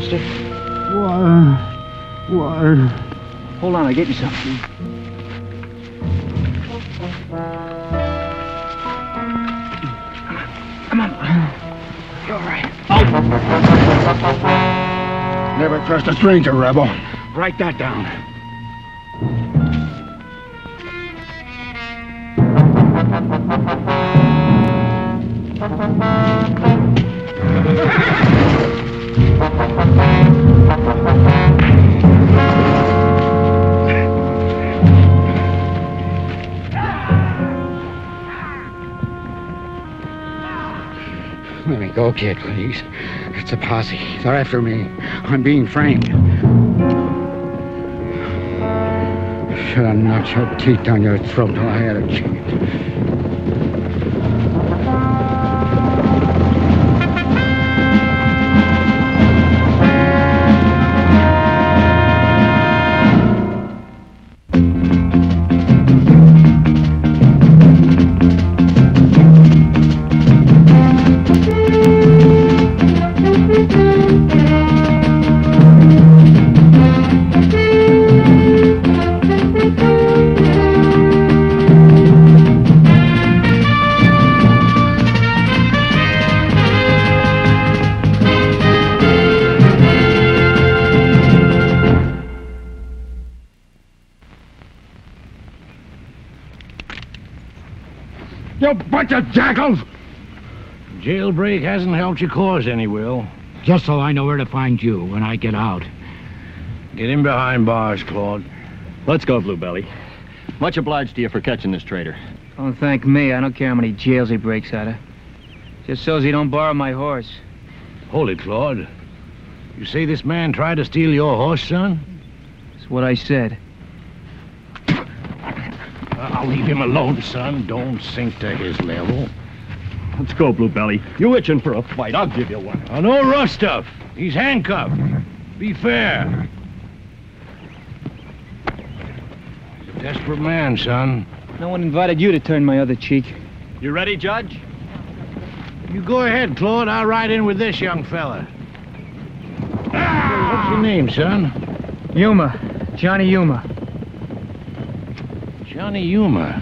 the matter, mister? Water. Water. Hold on, I'll get you something. Come on. Come on. You're all right. Oh. Never trust a stranger, Rebel. Write that down. Let me go, kid, please. It's a posse. They're after me. I'm being framed. Should have knocked your teeth down your throat till I had a chance. You bunch of jackals! Jailbreak hasn't helped your cause any, Will. Just so I know where to find you when I get out. Get him behind bars, Claude. Let's go, Bluebelly. Much obliged to you for catching this traitor. Don't thank me. I don't care how many jails he breaks out of. Just so's he don't borrow my horse. Hold it, Claude. You say this man tried to steal your horse, son? That's what I said. I'll leave him alone, son. Don't sink to his level. Let's go, Blue Belly. You itching for a fight? I'll give you one. Oh, no rough stuff. He's handcuffed. Be fair. He's a desperate man, son. No one invited you to turn my other cheek. You ready, Judge? You go ahead, Claude. I'll ride in with this young fella. Ah! What's your name, son? Yuma. Johnny Yuma. Johnny Yuma.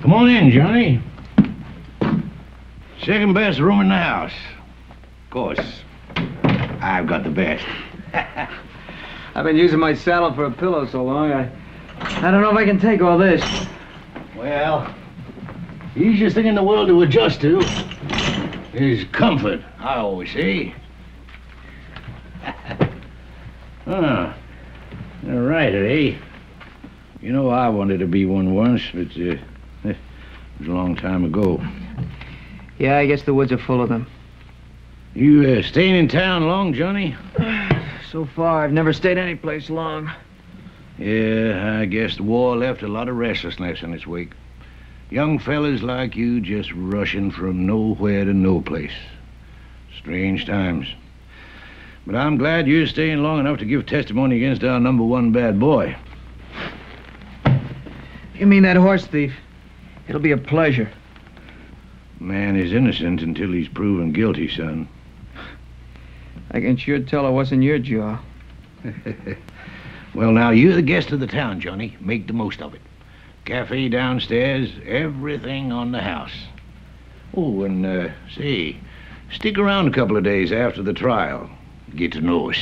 Come on in, Johnny. Second best room in the house. Of course, I've got the best. I've been using my saddle for a pillow so long, I... I don't know if I can take all this. Well, easiest thing in the world to adjust to is comfort, I always say. ah, all right, eh? You know, I wanted to be one once, but uh, it was a long time ago. Yeah, I guess the woods are full of them. You uh, staying in town long, Johnny? So far, I've never stayed any place long. Yeah, I guess the war left a lot of restlessness in its wake. Young fellas like you just rushing from nowhere to no place. Strange times. But I'm glad you're staying long enough to give testimony against our number one bad boy. You mean that horse thief? It'll be a pleasure. Man is innocent until he's proven guilty, son. I can sure tell it wasn't your jaw. Well, now, you're the guest of the town, Johnny. Make the most of it. Cafe downstairs, everything on the house. Oh, and, uh, see, stick around a couple of days after the trial. Get to know us.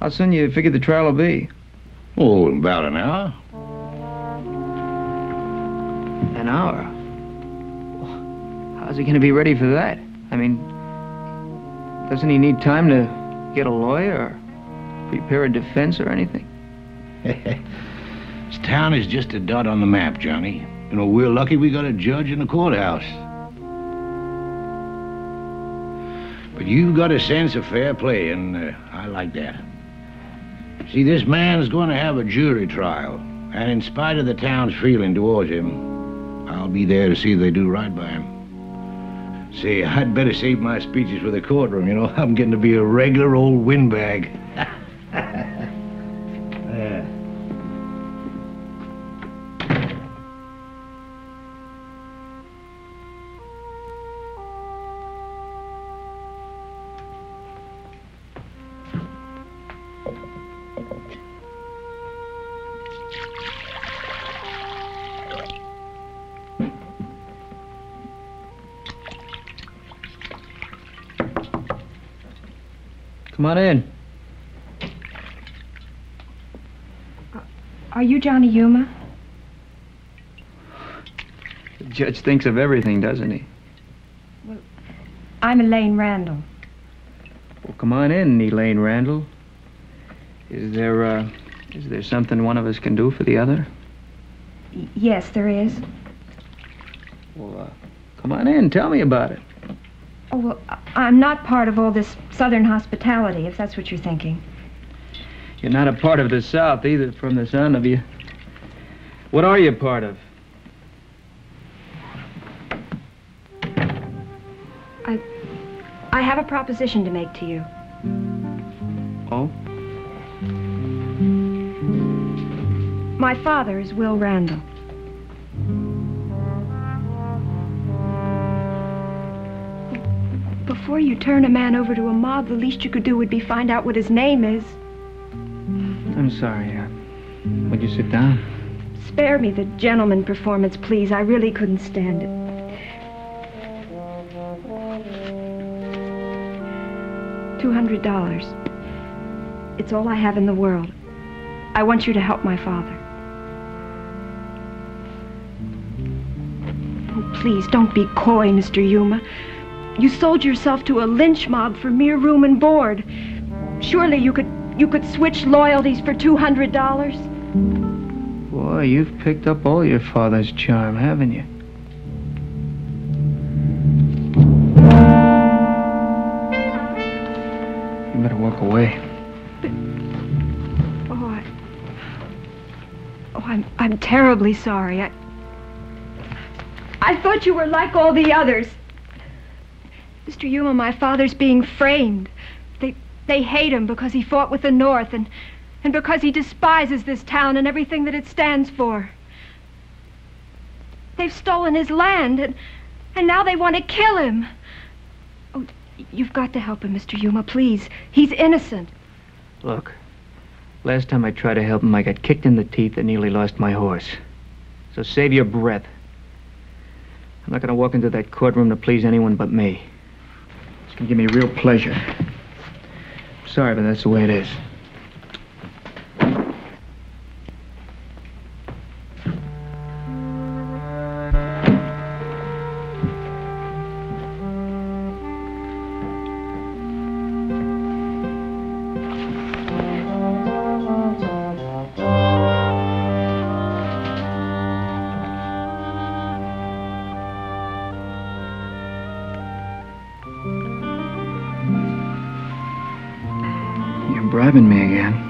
How soon you figure the trial will be? Oh, in about an hour. An hour. How's he going to be ready for that? I mean, doesn't he need time to get a lawyer or prepare a defense or anything? this town is just a dot on the map, Johnny. You know, we're lucky we got a judge in the courthouse. But you've got a sense of fair play, and uh, I like that. See, this man's going to have a jury trial, and in spite of the town's feeling towards him, I'll be there to see they do right by him. Say, I'd better save my speeches for the courtroom, you know. I'm getting to be a regular old windbag. on in. Are you Johnny Yuma? The judge thinks of everything, doesn't he? Well, I'm Elaine Randall. Well, come on in, Elaine Randall. Is there, uh, is there something one of us can do for the other? Y- yes, there is. Well, uh, come on in. Tell me about it. Oh, well, I'm not part of all this southern hospitality, if that's what you're thinking. You're not a part of the South either, from the sound of you. What are you part of? I... I have a proposition to make to you. Oh? My father is Will Randall. Before you turn a man over to a mob, the least you could do would be find out what his name is. I'm sorry. Uh, would you sit down? Spare me the gentleman performance, please. I really couldn't stand it. Two hundred dollars. It's all I have in the world. I want you to help my father. Oh, please, don't be coy, Mr. Yuma. You sold yourself to a lynch mob for mere room and board. Surely you could you could switch loyalties for two hundred dollars? Boy, you've picked up all your father's charm, haven't you? You better walk away. Oh, I, oh, I'm I'm terribly sorry. I I thought you were like all the others. Mr. Yuma, my father's being framed. They they hate him because he fought with the North and and because he despises this town and everything that it stands for. They've stolen his land and and now they want to kill him. Oh, you've got to help him, Mr. Yuma, please. He's innocent. Look, last time I tried to help him, I got kicked in the teeth and nearly lost my horse. So save your breath. I'm not going to walk into that courtroom to please anyone but me. Going give me real pleasure. Sorry, but that's the way it is. Bribing me again.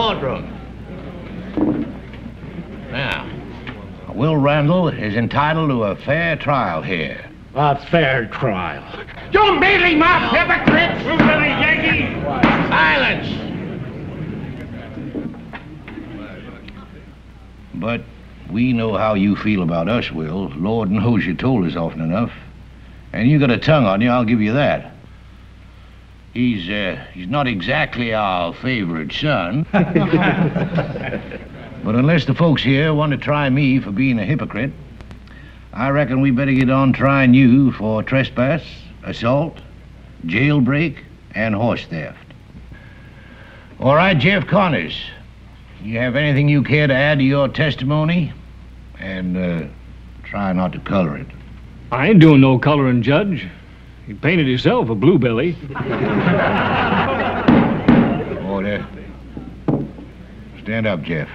Silence in the courtroom. Now, Will Randall is entitled to a fair trial here. A fair trial. You mealy mouth hypocrite! You little Yankee! Silence! But we know how you feel about us, Will. Lord knows you told us often enough. And you got a tongue on you, I'll give you that. He's, uh, he's not exactly our favorite son. but unless the folks here want to try me for being a hypocrite, I reckon we better get on trying you for trespass, assault, jailbreak, and horse theft. All right, Jeff Connors. You have anything you care to add to your testimony? And uh, try not to color it. I ain't doing no coloring, Judge. He painted himself a bluebelly. Order. Stand up, Jeff.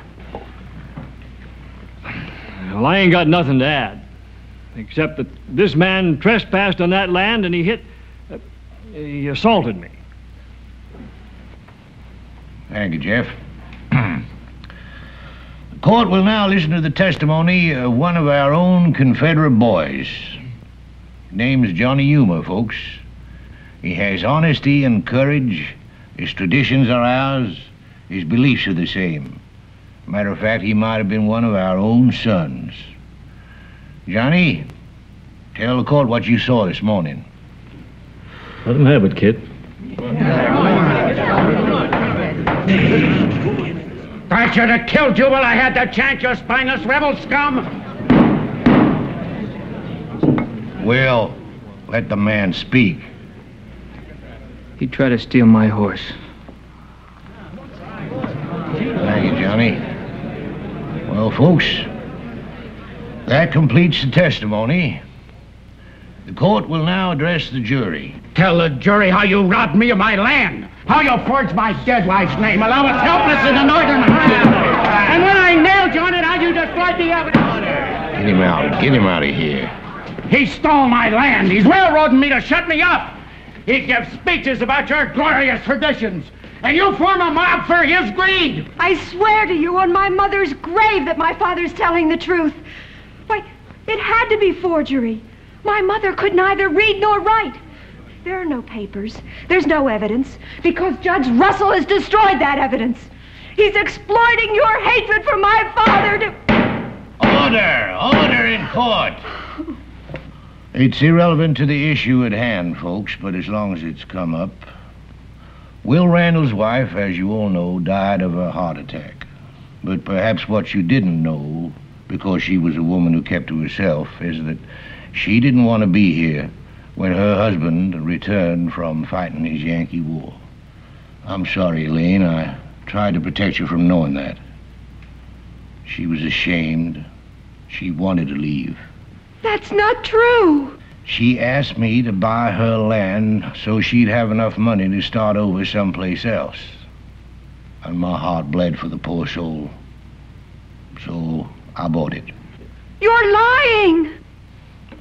Well, I ain't got nothing to add. Except that this man trespassed on that land and he hit. Uh, he assaulted me. Thank you, Jeff. the court will now listen to the testimony of one of our own Confederate boys. Name's Johnny Yuma, folks. He has honesty and courage. His traditions are ours. His beliefs are the same. Matter of fact, he might have been one of our own sons. Johnny, tell the court what you saw this morning. Let him have it, kid. I should have killed you while I had the chance, you spineless rebel scum! Well, let the man speak. He tried to steal my horse. Thank you, Johnny. Well, folks, that completes the testimony. The court will now address the jury. Tell the jury how you robbed me of my land, how you forged my dead wife's name, while I was helpless in the northern highlands. And when I nailed you on it, how you destroyed the evidence. Get him out. Get him out of here. He stole my land. He's railroading me to shut me up. He gives speeches about your glorious traditions. And you form a mob for his greed. I swear to you on my mother's grave that my father's telling the truth. Why, it had to be forgery. My mother could neither read nor write. There are no papers. There's no evidence because Judge Russell has destroyed that evidence. He's exploiting your hatred for my father to. Order! Order in court! It's irrelevant to the issue at hand, folks, but as long as it's come up. Will Randall's wife, as you all know, died of a heart attack. But perhaps what you didn't know, because she was a woman who kept to herself, is that she didn't want to be here when her husband returned from fighting his Yankee war. I'm sorry, Elaine. I tried to protect you from knowing that. She was ashamed. She wanted to leave. That's not true. She asked me to buy her land so she'd have enough money to start over someplace else. And my heart bled for the poor soul. So I bought it. You're lying.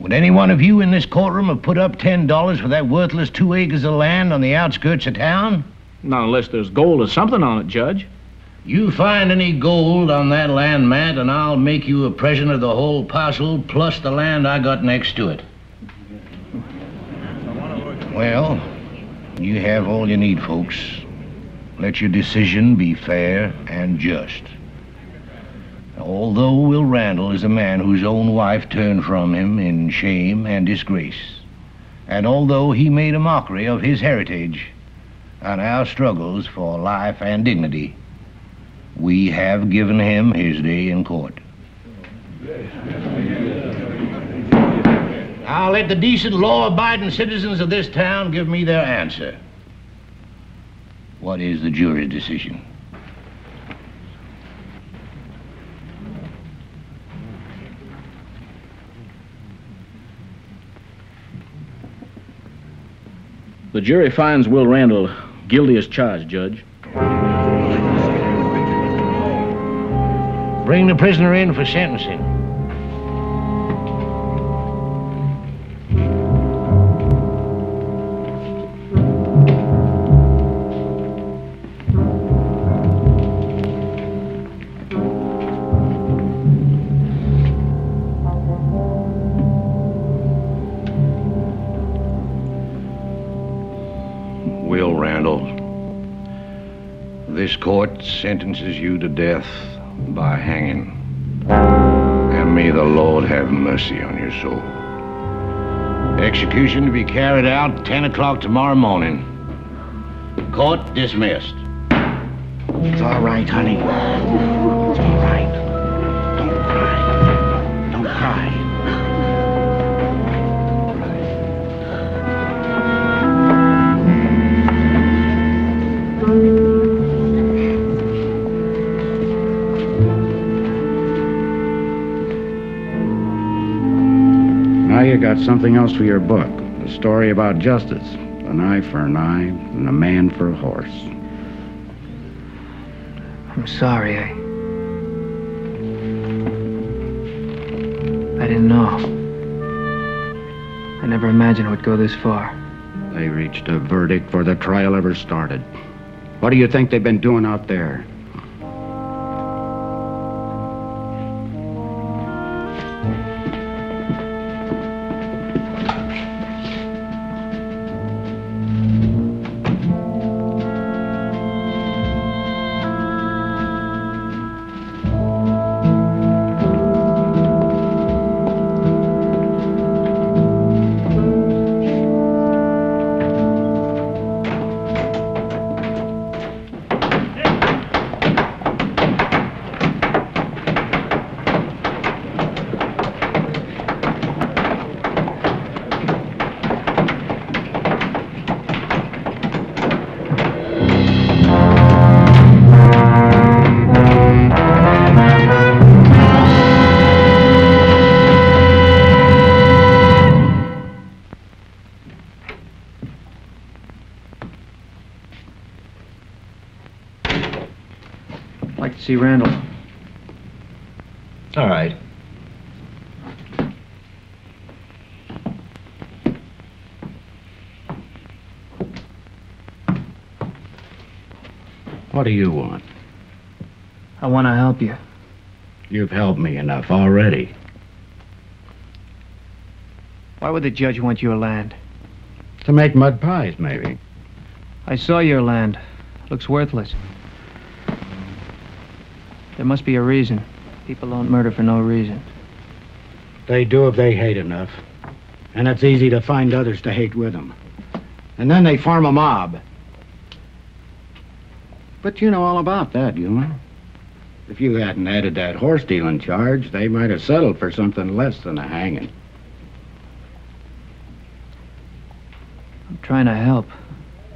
Would any one of you in this courtroom have put up ten dollars for that worthless two acres of land on the outskirts of town? Not unless there's gold or something on it, Judge. You find any gold on that land, Matt, and I'll make you a present of the whole parcel plus the land I got next to it. Well, you have all you need, folks. Let your decision be fair and just. Although Will Randall is a man whose own wife turned from him in shame and disgrace, and although he made a mockery of his heritage and our struggles for life and dignity, we have given him his day in court. I'll let the decent, law abiding citizens of this town give me their answer. What is the jury's decision? The jury finds Will Randall guilty as charged, Judge. Bring the prisoner in for sentencing. Will Randall, this court sentences you to death by hanging. And may the Lord have mercy on your soul. Execution to be carried out 10 o'clock tomorrow morning. Court dismissed. It's all right, honey. You got something else for your book. A story about justice. An eye for an eye and a man for a horse. I'm sorry. I. I didn't know. I never imagined it would go this far. They reached a verdict before the trial ever started. What do you think they've been doing out there? See Randall. All right. What do you want? I want to help you. You've helped me enough already. Why would the judge want your land? To make mud pies, maybe. I saw your land. Looks worthless. There must be a reason. People don't murder for no reason. They do if they hate enough. And it's easy to find others to hate with them. And then they form a mob. But you know all about that, Yuma. If you hadn't added that horse stealing charge, they might have settled for something less than a hanging. I'm trying to help.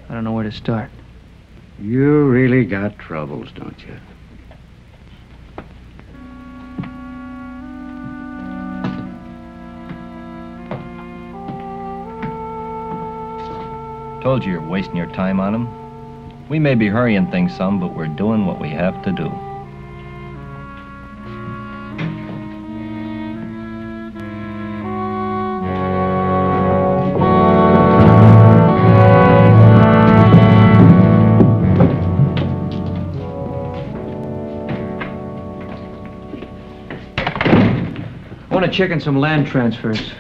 I don't know where to start. You really got troubles, don't you? Told you you're wasting your time on him. We may be hurrying things some, but we're doing what we have to do. I want to check in some land transfers.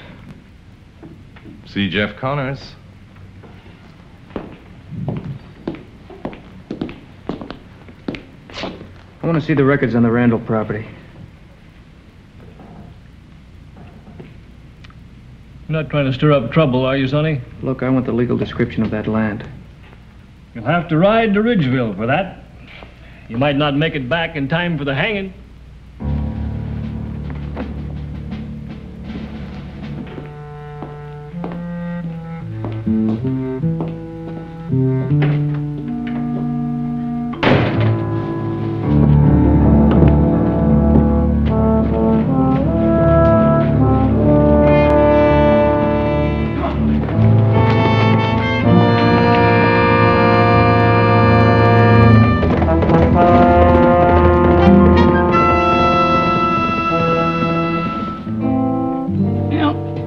See Jeff Connors. Want to see the records on the Randall property. You're not trying to stir up trouble, are you, Sonny? Look, I want the legal description of that land. You'll have to ride to Ridgeville for that. You might not make it back in time for the hanging.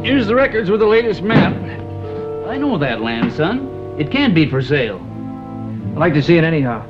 Here's the records with the latest map. I know that land, son. It can't be for sale. I'd like to see it anyhow.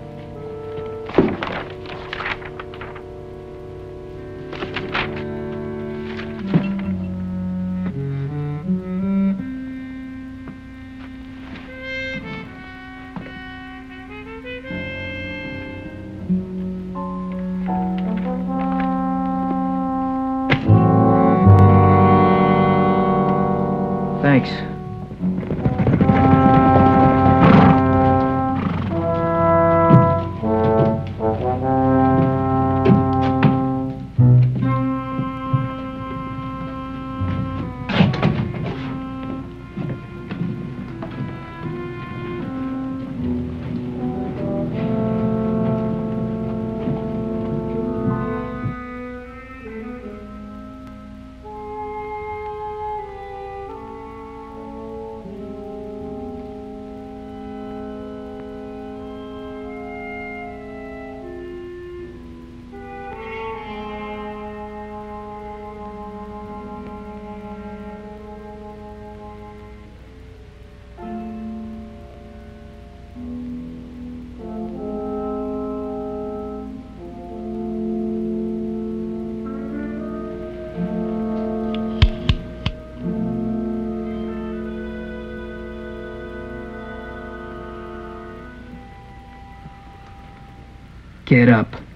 Get up.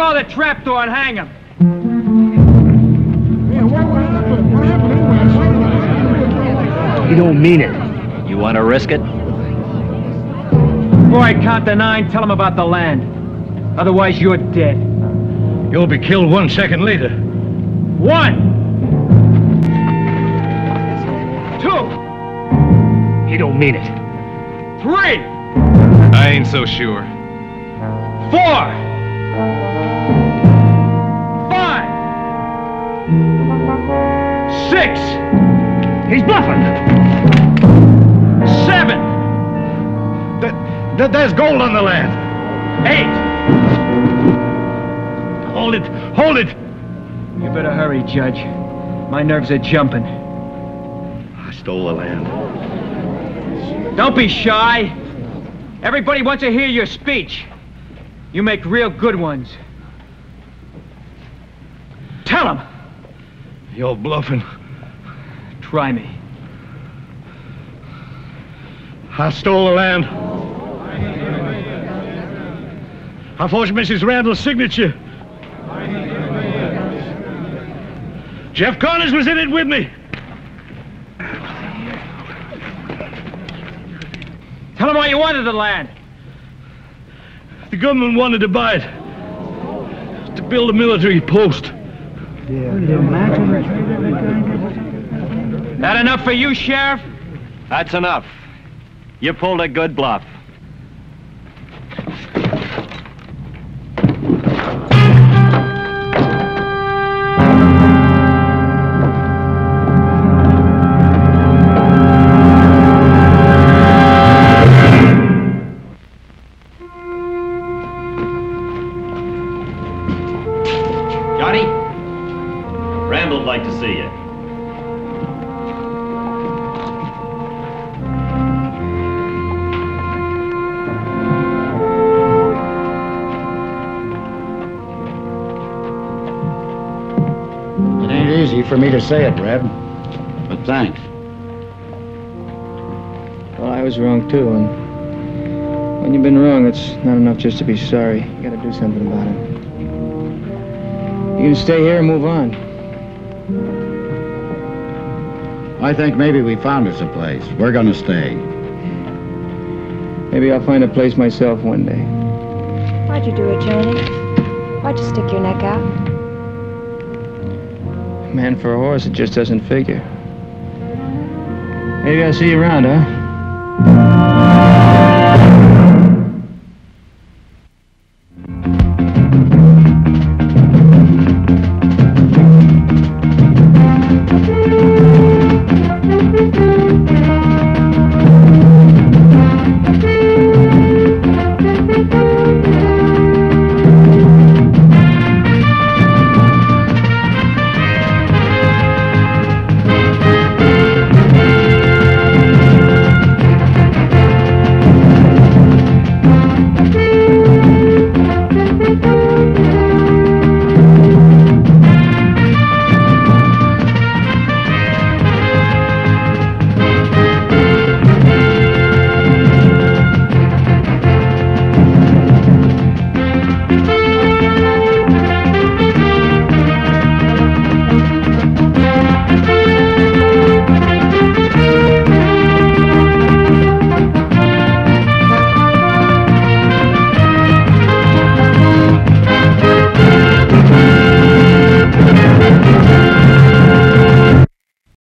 draw the trapdoor and hang him. You don't mean it. You want to risk it? Boy, count to nine, tell him about the land. Otherwise, you're dead. You'll be killed one second later. One! Two! You don't mean it. Three! I ain't so sure. Four! Six! He's bluffing! Seven! Th- th- there's gold on the land. Eight! Hold it! Hold it! You better hurry, Judge. My nerves are jumping. I stole the land. Don't be shy. Everybody wants to hear your speech. You make real good ones. Tell them. You're bluffing. Try me. I stole the land. I forged Mrs. Randall's signature. Jeff Connors was in it with me. Tell him why you wanted the land. The government wanted to buy it. To build a military post. That enough for you, Sheriff? That's enough. You pulled a good bluff. Just to be sorry. You gotta do something about it. You can stay here and move on. I think maybe we found us a place. We're gonna stay. Maybe I'll find a place myself one day. Why'd you do it, Johnny? Why'd you stick your neck out? Man for a horse, it just doesn't figure. Maybe I'll see you around, huh?